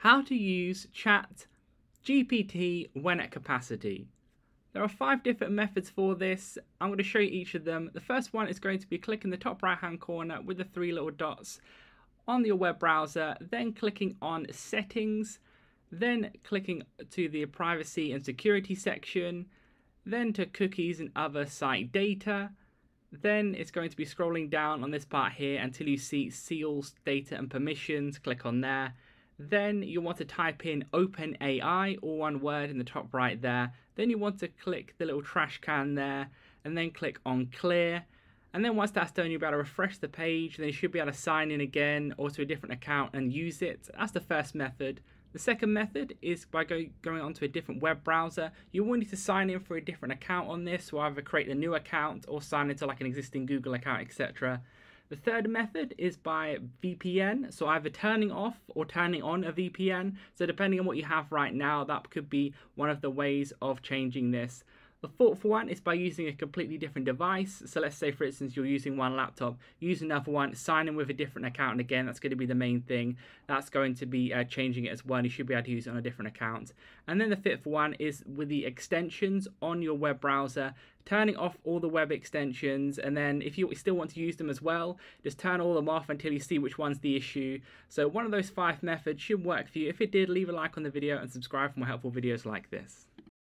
how to use chat GPT when at capacity. There are five different methods for this. I'm going to show you each of them. The first one is going to be clicking the top right hand corner with the three little dots on your web browser, then clicking on settings, then clicking to the privacy and security section, then to cookies and other site data. Then it's going to be scrolling down on this part here until you see seals, data and permissions. Click on there. Then you want to type in OpenAI, all one word in the top right there. Then you want to click the little trash can there and then click on clear. And then once that's done, you'll be able to refresh the page. Then you should be able to sign in again or to a different account and use it. That's the first method. The second method is by go, going onto a different web browser. You will need to sign in for a different account on this, so either create a new account or sign into like an existing Google account, etc. The third method is by VPN, so either turning off or turning on a VPN. So depending on what you have right now, that could be one of the ways of changing this. The fourth one is by using a completely different device. So let's say, for instance, you're using one laptop, use another one, sign in with a different account. And again, that's going to be the main thing. That's going to be uh, changing it as well. You should be able to use it on a different account. And then the fifth one is with the extensions on your web browser, turning off all the web extensions. And then if you still want to use them as well, just turn all them off until you see which one's the issue. So one of those five methods should work for you. If it did, leave a like on the video and subscribe for more helpful videos like this.